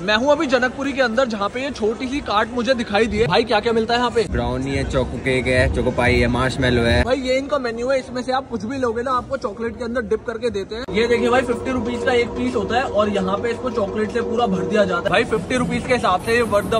मैं हूँ अभी जनकपुरी के अंदर जहाँ पे ये छोटी सी कार्ट मुझे दिखाई दी है। भाई क्या क्या मिलता है यहाँ पे? ब्राउनी है चोको केक है चोको पाई है मार्श है। भाई ये इनका मेन्यू है इसमें से आप कुछ भी लोगे ना आपको चॉकलेट के अंदर डिप करके देते हैं। ये देखिए भाई फिफ्टी रुपीज़ का एक पीस होता है और यहाँ पे इसको चॉकलेट से पूरा भर दिया जाता है। भाई फिफ्टी रुपीज़ के हिसाब से ये वर्थ द